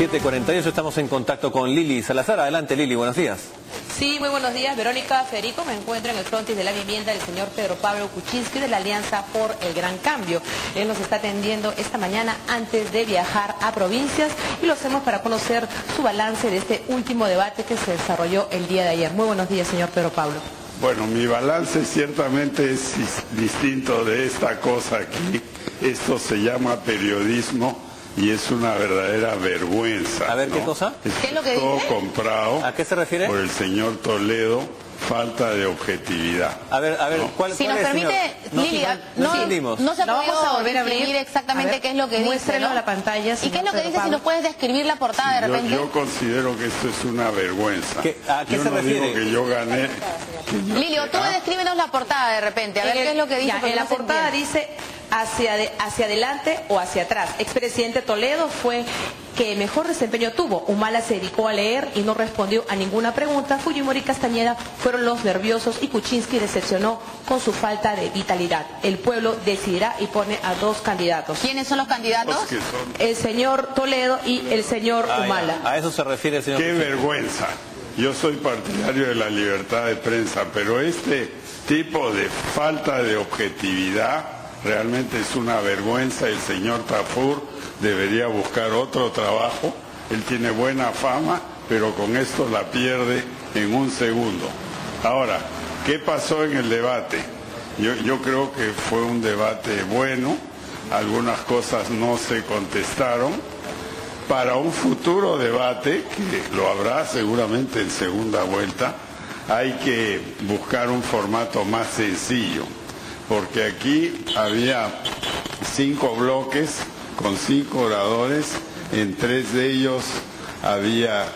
7.48 estamos en contacto con Lili Salazar. Adelante Lili, buenos días. Sí, muy buenos días. Verónica Federico me encuentro en el frontis de la vivienda del señor Pedro Pablo Kuczynski de la Alianza por el Gran Cambio. Él nos está atendiendo esta mañana antes de viajar a provincias y lo hacemos para conocer su balance de este último debate que se desarrolló el día de ayer. Muy buenos días, señor Pedro Pablo. Bueno, mi balance ciertamente es distinto de esta cosa aquí. Esto se llama periodismo y es una verdadera vergüenza. A ver, ¿qué cosa? ¿Qué es lo que todo comprado. ¿A qué se refiere? Por el señor Toledo, falta de objetividad. A ver, a ver, ¿cuál, si cuál nos es, permite, no, Lili, no, no, no, se ha podido volver a abrir exactamente qué es lo que dice. ¿no? la pantalla. ¿Y qué es lo que dice? Si nos puedes describir la portada de repente. Yo, considero que esto es una vergüenza. ¿Qué, ¿A qué yo se no refiere? Digo que yo gané. Lili, tú descríbenos la portada de repente, a ver qué es lo que dice. Ya, en la portada dice hacia, de, hacia adelante o hacia atrás. Expresidente Toledo fue que mejor desempeño tuvo. Humala se dedicó a leer y no respondió a ninguna pregunta. Fujimori y Castañeda fueron los nerviosos y Kuczynski decepcionó con su falta de vitalidad. El pueblo decidirá y pone a dos candidatos. ¿Quiénes son los candidatos? El señor Toledo y el señor Ah, Humala. ya. A eso se refiere el señor. Qué vergüenza. Yo soy partidario de la libertad de prensa, pero este tipo de falta de objetividad realmente es una vergüenza. El señor Tafur debería buscar otro trabajo. Él tiene buena fama, pero con esto la pierde en un segundo. Ahora, ¿qué pasó en el debate? Yo, yo creo que fue un debate bueno. Algunas cosas no se contestaron para un futuro debate, que lo habrá seguramente en segunda vuelta, hay que buscar un formato más sencillo, porque aquí había cinco bloques con cinco oradores, en tres de ellos había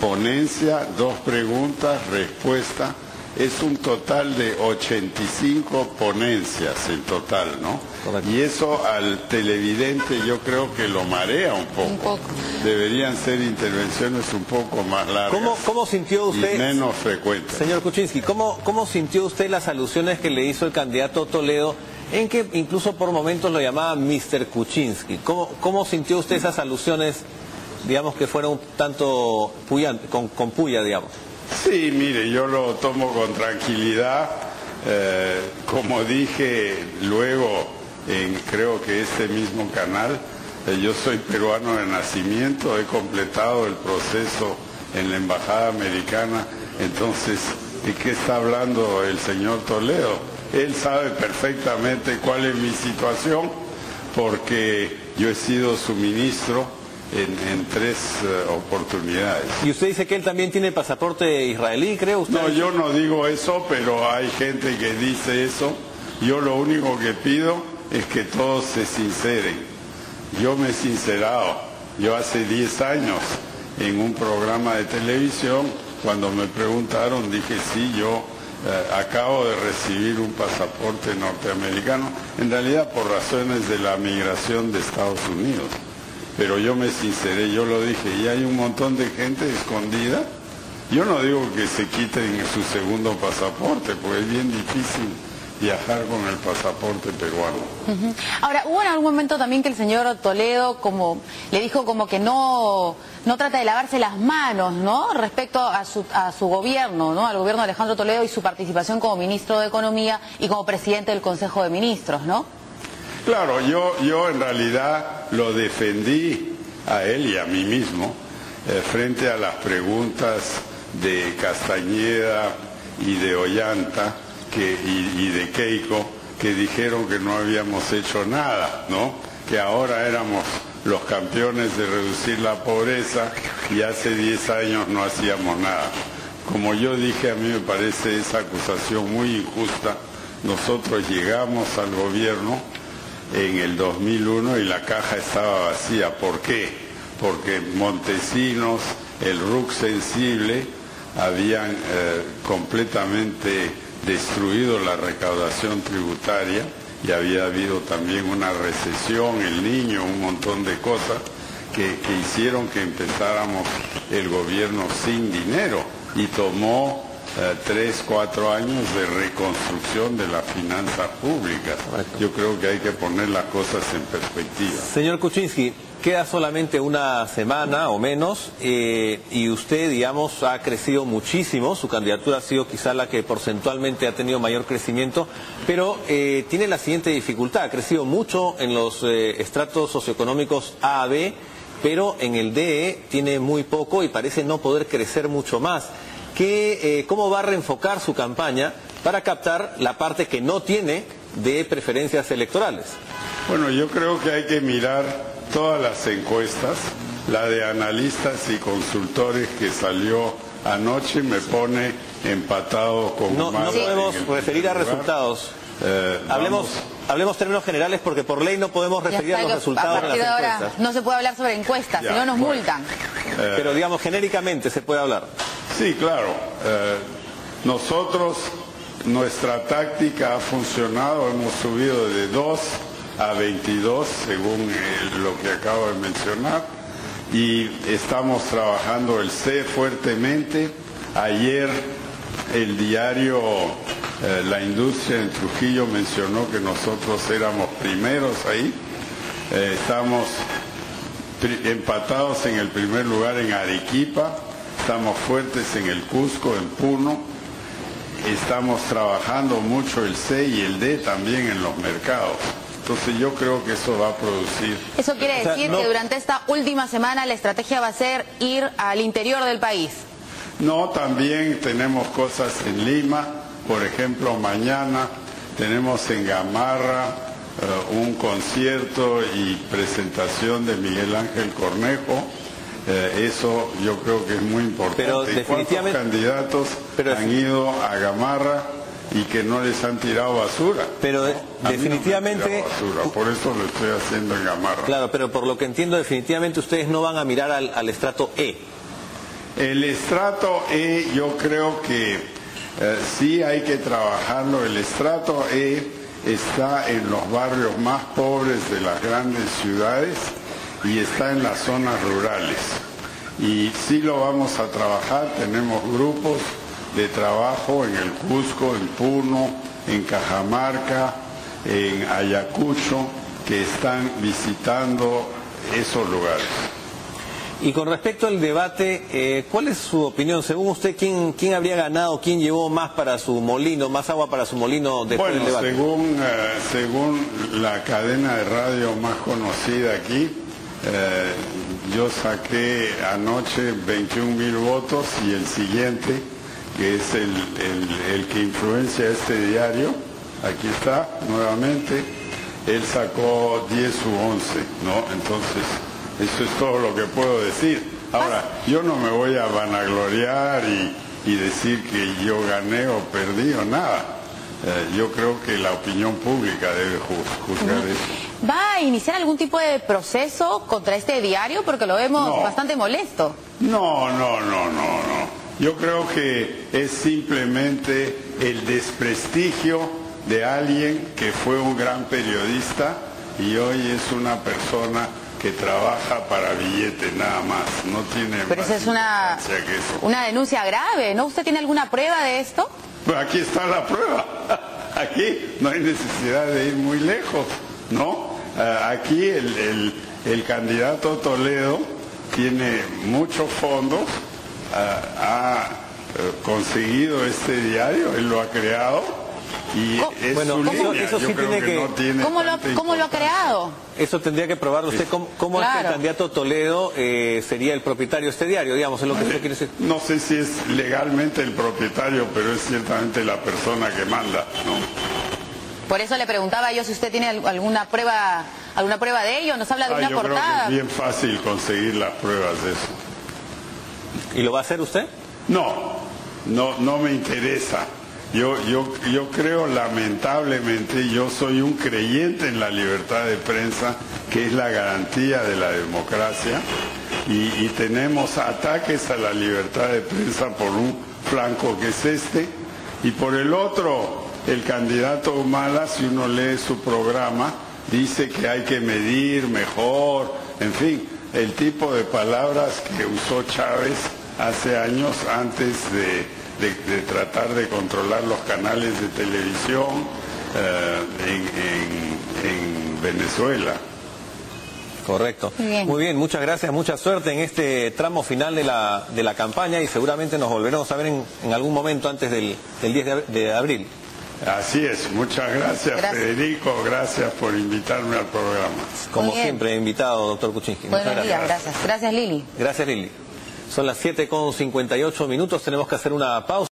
ponencia, dos preguntas, respuesta, es un total de 85 ponencias en total, ¿no? Correcto. Y eso al televidente yo creo que lo marea un poco. Un poco. Deberían ser intervenciones un poco más largas. ¿Cómo, cómo sintió usted, Y menos frecuentes. señor Kuczynski, ¿cómo, cómo sintió usted las alusiones que le hizo el candidato Toledo, en que incluso por momentos lo llamaba Mr. Kuczynski? ¿Cómo, cómo sintió usted esas alusiones, digamos, que fueron un tanto con, con puya, digamos? Sí, mire, yo lo tomo con tranquilidad. Eh, como dije luego en creo que este mismo canal, eh, yo soy peruano de nacimiento, he completado el proceso en la Embajada Americana, entonces, ¿de qué está hablando el señor Toledo? Él sabe perfectamente cuál es mi situación, porque yo he sido su ministro en, en tres eh, oportunidades. Y usted dice que él también tiene pasaporte israelí, creo usted. No, yo no digo eso, pero hay gente que dice eso. Yo lo único que pido es que todos se sinceren. Yo me he sincerado. Yo hace 10 años en un programa de televisión, cuando me preguntaron, dije, sí, yo eh, acabo de recibir un pasaporte norteamericano, en realidad por razones de la migración de Estados Unidos. Pero yo me sinceré, yo lo dije, y hay un montón de gente escondida. Yo no digo que se quiten su segundo pasaporte, porque es bien difícil viajar con el pasaporte peruano. Ahora, hubo en algún momento también que el señor Toledo como le dijo como que no, no trata de lavarse las manos, ¿no? Respecto a su, a su gobierno, ¿no? Al gobierno de Alejandro Toledo y su participación como ministro de Economía y como presidente del Consejo de Ministros, ¿no? Claro, yo, yo en realidad lo defendí a él y a mí mismo eh, frente a las preguntas de Castañeda y de Ollanta y, y de Keiko que dijeron que no habíamos hecho nada, ¿no? Que ahora éramos los campeones de reducir la pobreza y hace 10 años no hacíamos nada. Como yo dije, a mí me parece esa acusación muy injusta. Nosotros llegamos al gobierno en el 2001 y la caja estaba vacía. ¿Por qué? Porque Montesinos, el RUC sensible, habían eh, completamente destruido la recaudación tributaria y había habido también una recesión, el niño, un montón de cosas que, que hicieron que empezáramos el gobierno sin dinero y tomó eh, tres, cuatro años de reconstrucción de las finanzas públicas. Yo creo que hay que poner las cosas en perspectiva. Señor Kuczynski, queda solamente una semana o menos eh, y usted, digamos, ha crecido muchísimo. Su candidatura ha sido quizá la que porcentualmente ha tenido mayor crecimiento, pero eh, tiene la siguiente dificultad. Ha crecido mucho en los eh, estratos socioeconómicos A a B, pero en el DE tiene muy poco y parece no poder crecer mucho más. ¿Qué, ¿Cómo va a reenfocar su campaña para captar la parte que no tiene de preferencias electorales? Bueno, yo creo que hay que mirar todas las encuestas, la de analistas y consultores que salió anoche me pone empatado con No, no podemos referir a resultados. Eh, hablemos, hablemos términos generales porque por ley no podemos referir a los resultados de las encuestas. no se puede hablar sobre encuestas, si no nos multan. Eh, Pero digamos genéricamente se puede hablar. Sí, claro. Eh, nosotros, nuestra táctica ha funcionado, hemos subido de dos a 22, según lo que acabo de mencionar, y estamos trabajando el C fuertemente. Ayer el diario eh, La Industria en Trujillo mencionó que nosotros éramos primeros ahí. Eh, estamos empatados en el primer lugar en Arequipa, estamos fuertes en el Cusco, en Puno, estamos trabajando mucho el C y el D también en los mercados. Entonces yo creo que eso va a producir... Eso quiere decir que durante esta última semana la estrategia va a ser ir al interior del país. No, también tenemos cosas en Lima, por ejemplo, mañana tenemos en Gamarra eh, un concierto y presentación de Miguel Ángel Cornejo. Eh, eso yo creo que es muy importante. Pero definitivamente... candidatos han ido a Gamarra? y que no les han tirado basura. Pero definitivamente... por eso lo estoy haciendo en Gamarra. Claro, pero por lo que entiendo, definitivamente ustedes no van a mirar al, estrato E. El estrato E yo creo que eh, sí hay que trabajarlo. El estrato E está en los barrios más pobres de las grandes ciudades y está en las zonas rurales. Y sí lo vamos a trabajar, tenemos grupos de trabajo en el Cusco, en Puno, en Cajamarca, en Ayacucho, que están visitando esos lugares. Y con respecto al debate, eh, ¿cuál es su opinión? Según usted, ¿quién, ¿quién habría ganado, quién llevó más para su molino, más agua para su molino después del debate? Según, eh, según la cadena de radio más conocida aquí, eh, yo saqué anoche 21 mil votos y el siguiente que es el, que influencia este diario, aquí está nuevamente, él sacó 10 u 11, ¿no? Entonces, eso es todo lo que puedo decir. Ahora, yo no me voy a vanagloriar y, decir que yo gané o perdí o nada. Eh, yo creo que la opinión pública debe juzgar eso. ¿Va a iniciar algún tipo de proceso contra este diario? Porque lo vemos bastante molesto. No, no, no, no, no. Yo creo que es simplemente el desprestigio de alguien que fue un gran periodista y hoy es una persona que trabaja para billete nada más, no tiene Pero esa es una, una denuncia grave, ¿no? ¿Usted tiene alguna prueba de esto? Pues aquí está la prueba. Aquí no hay necesidad de ir muy lejos, ¿no? Eh, aquí el, el candidato Toledo tiene muchos fondos ha, eh, conseguido este diario, él lo ha creado y es bueno, eso, sí tiene que, ¿Cómo, lo, ha creado? Eso tendría que probarlo usted. ¿Cómo, es que el candidato Toledo eh, sería el propietario de este diario? Digamos, es lo que usted quiere decir. No sé si es legalmente el propietario, pero es ciertamente la persona que manda, ¿no? Por eso le preguntaba yo si usted tiene alguna prueba alguna prueba de ello. Nos habla de ah, una portada. es bien fácil conseguir las pruebas de eso. ¿Y lo va a hacer usted? No, no, no me interesa. Yo, yo, yo creo lamentablemente, yo soy un creyente en la libertad de prensa, que es la garantía de la democracia, y, tenemos ataques a la libertad de prensa por un flanco que es este, y por el otro, el candidato Humala, si uno lee su programa, dice que hay que medir mejor, en fin, el tipo de palabras que usó Chávez hace años antes de, tratar de controlar los canales de televisión eh, en, Venezuela. Correcto. Muy bien. Muy bien, muchas gracias, mucha suerte en este tramo final de la, de la campaña y seguramente nos volveremos a ver en, en algún momento antes del, del 10 de, de abril. Así es, muchas gracias, Gracias. Federico, gracias por invitarme al programa. Como siempre, invitado, doctor Kuczynski. Buenos días, gracias. gracias. Gracias, Lili. Gracias, Lili. Son las 7 con 58 minutos, tenemos que hacer una pausa.